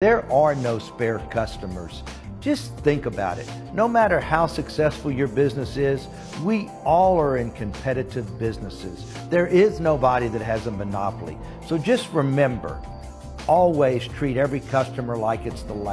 There are no spare customers. Just think about it. No matter how successful your business is, we all are in competitive businesses. There is nobody that has a monopoly. So just remember, always treat every customer like it's the last.